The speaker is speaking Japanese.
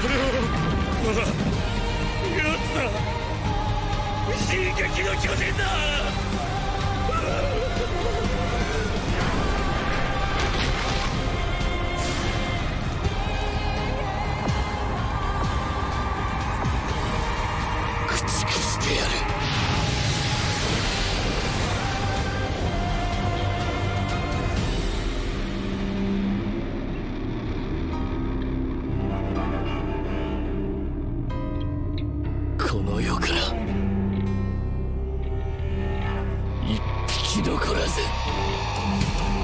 は奴だ進撃の巨人だしてやる Thank you.